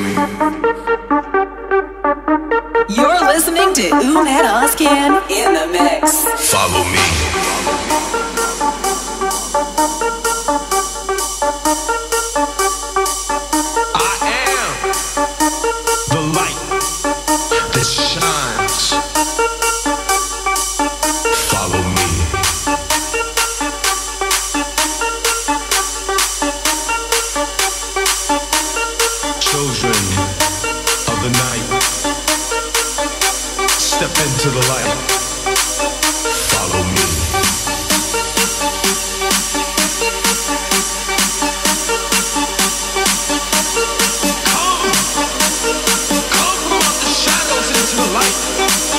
me. You're listening to Ummet Ozcan in the mix. Follow me. and to the light. Follow me. Come, come from out the shadows into the light.